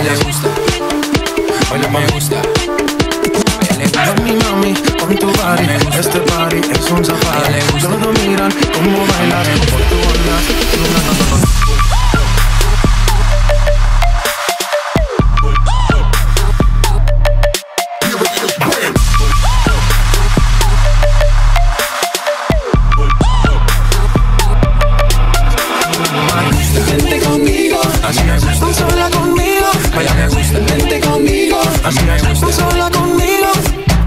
Ella le gusta. Me gusta. A ella le gusta. mi mami, con tu body. Este party es un safari. Todos miran cómo bailas Por tu onda Así me gusta, sola así me gusta sola conmigo.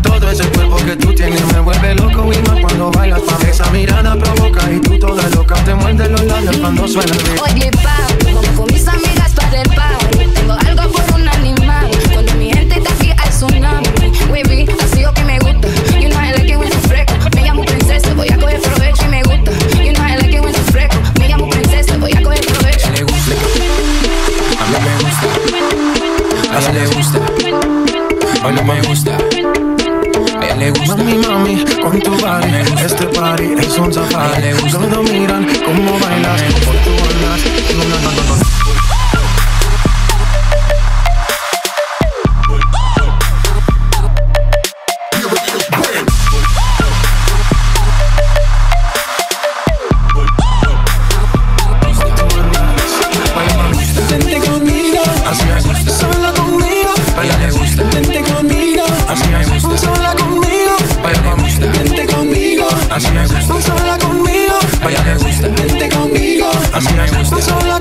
Todo ese cuerpo que tú tienes me vuelve loco y más cuando bailas pa' Esa mirada provoca y tú toda loca Te muerde los labios cuando suena el beat Oye, pa, como con mis amigas para el party. Tengo algo por un animal. Cuando mi gente está aquí al tsunami. Baby, así lo que me gusta. You know I like it when you fresco. Me llamo princesa, voy a coger provecho y me gusta. You know I like it when you fresco. Me llamo princesa, voy a coger provecho. le gusta. A mí me gusta. A ella le gusta. Oye, me gusta. A ella le gusta. Mami, mami, con tu body Este party es un safari Todos miran bailas Solo